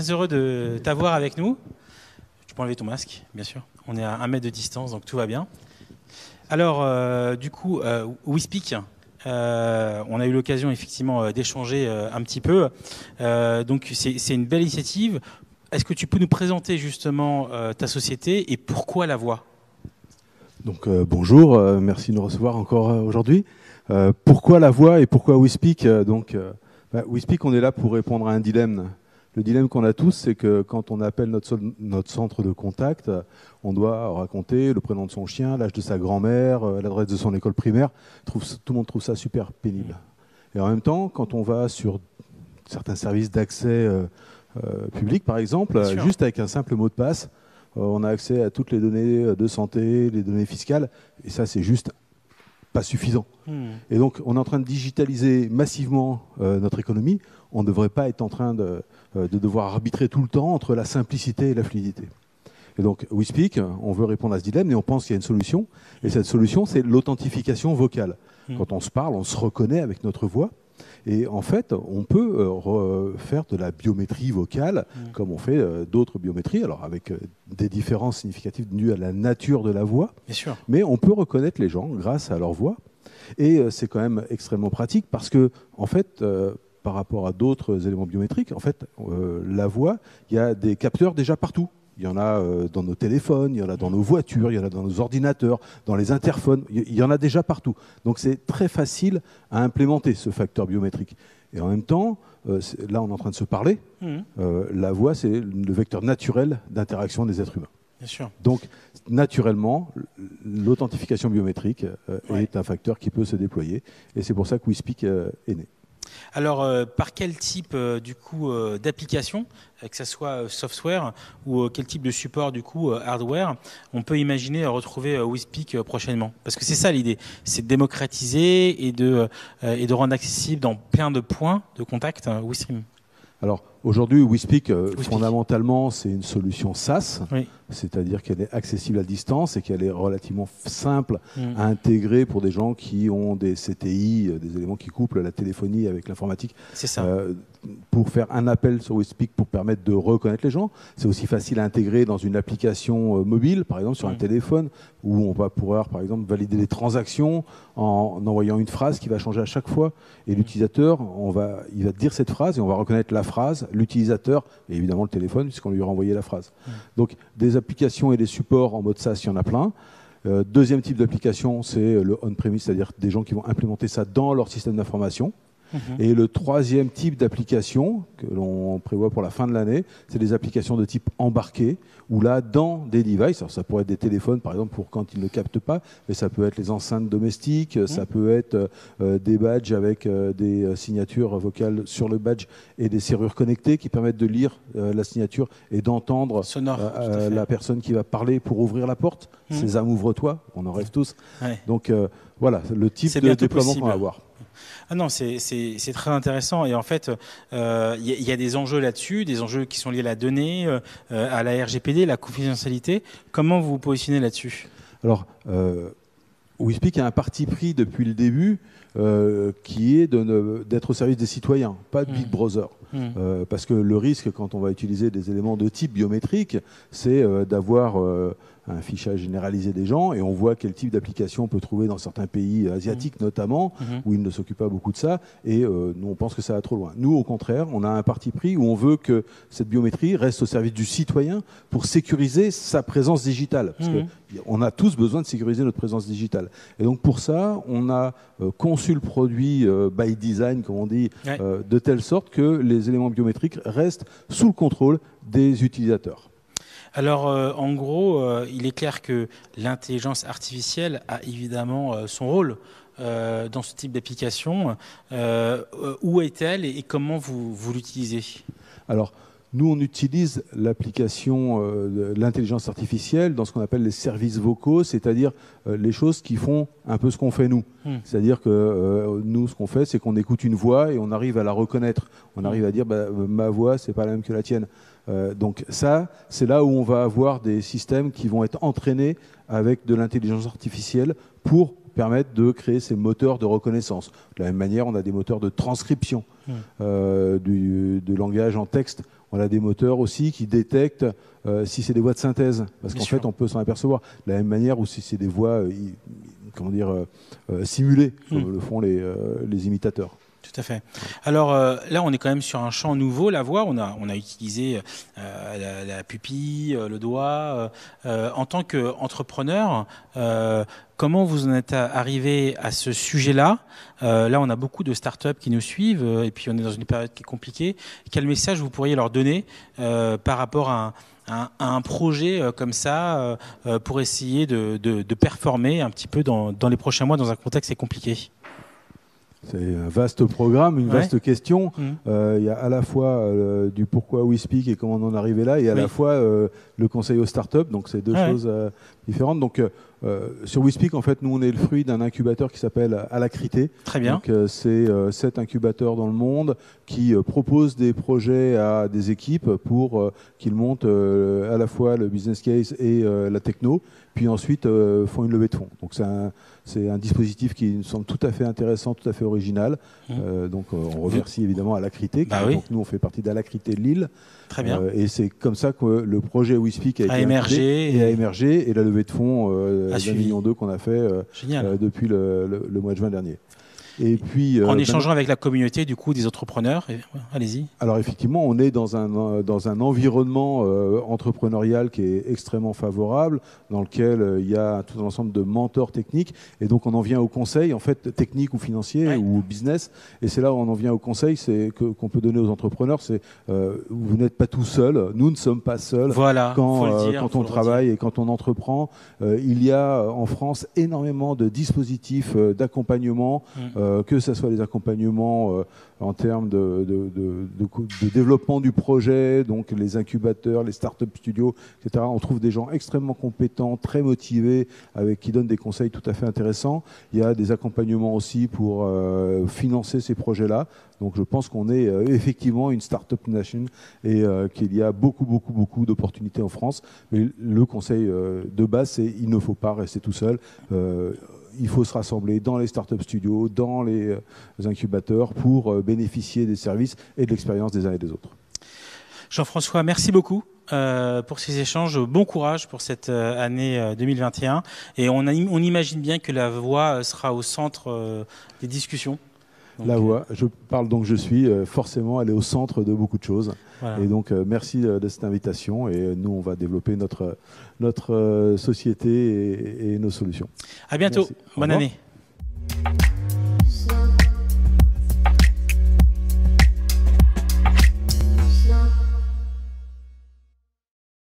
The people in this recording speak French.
très heureux de t'avoir avec nous. Tu peux enlever ton masque, bien sûr. On est à un mètre de distance, donc tout va bien. Alors, euh, du coup, euh, WeSpeak, euh, on a eu l'occasion effectivement euh, d'échanger un petit peu. Donc, c'est une belle initiative. Est-ce que tu peux nous présenter justement ta société et pourquoi la voix? Donc bonjour, merci de nous recevoir encore aujourd'hui. Pourquoi la voix et pourquoi WeSpeak Donc bah, WeSpeak, on est là pour répondre à un dilemme. Le dilemme qu'on a tous, c'est que quand on appelle notre, sol- notre centre de contact, on doit raconter le prénom de son chien, l'âge de sa grand-mère, euh, l'adresse de son école primaire. Trouve- tout le monde trouve ça super pénible. Et en même temps, quand on va sur certains services d'accès euh, euh, public, par exemple, juste avec un simple mot de passe, on a accès à toutes les données de santé, les données fiscales, et ça, c'est juste pas suffisant. Hmm. Et donc, on est en train de digitaliser massivement euh, notre économie. On ne devrait pas être en train de, euh, de devoir arbitrer tout le temps entre la simplicité et la fluidité. Et donc, WeSpeak, on veut répondre à ce dilemme, mais on pense qu'il y a une solution. Et cette solution, c'est l'authentification vocale. Mm. Quand on se parle, on se reconnaît avec notre voix. Et en fait, on peut euh, re- faire de la biométrie vocale, Mm. comme on fait euh, d'autres biométries, alors avec euh, des différences significatives dues à la nature de la voix Bien sûr. mais on peut reconnaître les gens grâce à leur voix. Et c'est quand même extrêmement pratique parce que, en fait, euh, par rapport à d'autres éléments biométriques, en fait, euh, la voix, il y a des capteurs déjà partout. Il y en a euh, dans nos téléphones, il y en a dans nos voitures, il y en a dans nos ordinateurs, dans les interphones, il y- en a déjà partout. Donc c'est très facile à implémenter ce facteur biométrique. Et en même temps, euh, là on est en train de se parler, Hmm. euh, la voix c'est le vecteur naturel d'interaction des êtres humains. Bien sûr. Donc, naturellement, l'authentification biométrique euh, Ouais. est un facteur qui peut se déployer. Et c'est pour ça que WeSpeak euh, est né. Alors, euh, par quel type euh, du euh, d'application, que ce soit software ou quel type de support du coup hardware, on peut imaginer retrouver euh, prochainement? Parce que c'est ça l'idée, c'est de démocratiser et de rendre accessible dans plein de points de contact WeStream. Alors, aujourd'hui, WeSpeak, euh, WeSpeak. fondamentalement, c'est une solution SaaS, Oui. c'est-à-dire qu'elle est accessible à distance et qu'elle est relativement simple Mm. à intégrer pour des gens qui ont des CTI, euh, des éléments qui couplent la téléphonie avec l'informatique. C'est ça. Euh, pour faire un appel sur WeSpeak pour permettre de reconnaître les gens. C'est aussi facile à intégrer dans une application euh, mobile, par exemple sur un Mm. téléphone, où on va pouvoir, par exemple, valider les transactions en, en envoyant une phrase qui va changer à chaque fois. Et l'utilisateur, on va, il va dire cette phrase et on va reconnaître la phrase, l'utilisateur et évidemment le téléphone puisqu'on lui a renvoyé la phrase. Donc des applications et des supports en mode SaaS, il y en a plein. Euh, deuxième type d'application, c'est le on-premise, c'est-à-dire des gens qui vont implémenter ça dans leur système d'information. Mhm. Et le troisième type d'application que l'on prévoit pour la fin de l'année, c'est des applications de type embarqué, où là, dans des devices, alors ça pourrait être des téléphones par exemple pour quand ils ne captent pas, mais ça peut être les enceintes domestiques, ça peut être euh, des badges avec euh, des euh, signatures vocales sur le badge et des serrures connectées qui permettent de lire euh, la signature et d'entendre la personne qui va parler pour ouvrir la porte. Mhm. Sésame, ouvre-toi, on en rêve tous. Ouais. Donc voilà, le type de déploiement qu'on va avoir. Ah non, c'est- très intéressant et en fait, euh, il y, a- il y a des enjeux là-dessus, des enjeux qui sont liés à la donnée, euh, euh, à la RGPD, la confidentialité. Comment vous vous positionnez là-dessus? Alors, euh, WeSpeak a un parti pris depuis le début euh, qui est d'être au service des citoyens, pas de. Big Brother. Hmm. Euh, parce que le risque, quand on va utiliser des éléments de type biométrique, c'est euh, d'avoir euh, un fichage généralisé des gens et on voit quel type d'application on peut trouver dans certains pays asiatiques notamment, Mhm. où ils ne s'occupent pas beaucoup de ça, et euh, nous on pense que ça va trop loin. Nous au contraire, on a un parti pris où on veut que cette biométrie reste au service du citoyen pour sécuriser sa présence digitale. Parce Mhm. que on a tous besoin de sécuriser notre présence digitale. Et donc pour ça, on a euh, conçu le produit euh, by design, comme on dit, Ouais. euh, de telle sorte que les éléments biométriques restent sous le contrôle des utilisateurs. Alors, euh, en gros, euh, il est clair que l'intelligence artificielle a évidemment euh, son rôle dans ce type d'application. Où est-elle et, comment vous, l'utilisez? Nous, on utilise l'application euh, de l'intelligence artificielle dans ce qu'on appelle les services vocaux, c'est-à-dire euh, les choses qui font un peu ce qu'on fait nous. Hmm. C'est-à-dire que euh, nous, ce qu'on fait, c'est qu'on écoute une voix et on arrive à la reconnaître. On arrive à dire, bah, ma voix, c'est pas la même que la tienne. Euh, donc ça, c'est là où on va avoir des systèmes qui vont être entraînés avec de l'intelligence artificielle pour permettre de créer ces moteurs de reconnaissance. De la même manière, on a des moteurs de transcription Hmm. euh, du, de langage en texte. On a des moteurs aussi qui détectent si c'est des voix de synthèse, parce qu'en fait, on peut s'en apercevoir. De la même manière où si c'est des voix, comment dire, simulées, comme hmm. le font les, les imitateurs. Tout à fait. Alors euh, là, on est quand même sur un champ nouveau, la voix. On a, utilisé euh, la, pupille, euh, le doigt. en tant qu'entrepreneur, comment vous en êtes arrivé à ce sujet-là? Là, on a beaucoup de startups qui nous suivent et puis on est dans une période qui est compliquée. Quel message vous pourriez leur donner par rapport à un, projet comme ça pour essayer de, performer un petit peu dans, les prochains mois dans un contexte compliqué? C'est un vaste programme, une vaste question. Mmh. Euh, il y a à la fois euh, du pourquoi we speak et comment on en est arrivé là, et à la fois euh, le conseil aux startups. Donc c'est deux choses différentes. Donc sur WeSpeak, en fait, nous on est le fruit d'un incubateur qui s'appelle Alacrité. Très bien. Donc c'est sept incubateurs dans le monde qui proposent des projets à des équipes pour qu'ils montent à la fois le business case et la techno, puis ensuite font une levée de fonds. Donc c'est un c'est un dispositif qui nous semble tout à fait intéressant, tout à fait original. Mmh. Euh, donc euh, on remercie évidemment Alacrité. Bah donc, nous on fait partie d'Alacrité Lille. Très bien. Euh, et c'est comme ça que le projet WeSpeak a, émergé et... a émergé et la levée de fonds d'un million d'eux qu'on a fait depuis le, mois de juin dernier. Et puis, en échangeant avec la communauté du coup des entrepreneurs, allez-y. Alors effectivement, on est dans un dans un environnement entrepreneurial qui est extrêmement favorable, dans lequel il y a tout un ensemble de mentors techniques et donc on en vient au conseil, en fait, technique ou financier ou business. Et c'est là où on en vient au conseil, c'est qu'on peut donner aux entrepreneurs, c'est euh, vous n'êtes pas tout seul, nous ne sommes pas seuls. Voilà, quand, euh, quand on travaille et quand on entreprend, euh, il y a en France énormément de dispositifs d'accompagnement, mm. que ce soit les accompagnements en termes de, développement du projet, donc les incubateurs, les start-up studios, etc. On trouve des gens extrêmement compétents, très motivés, avec qui donnent des conseils tout à fait intéressants. Il y a des accompagnements aussi pour euh, financer ces projets-là. Donc je pense qu'on est euh, effectivement une start-up nation et euh, qu'il y a beaucoup, beaucoup, beaucoup d'opportunités en France. Mais le conseil de base, c'est il ne faut pas rester tout seul il faut se rassembler dans les start-up studios, dans les euh, incubateurs pour euh, bénéficier des services et de l'expérience des uns et des autres. Jean-François, merci beaucoup. Euh, pour ces échanges. Bon courage pour cette année 2021. Et on, on, imagine bien que la voix sera au centre des discussions. La voix, je parle donc je suis, forcément, elle est au centre de beaucoup de choses. Et donc, merci de cette invitation. Et nous, on va développer notre, notre société et, et nos solutions. À bientôt. Bonne année.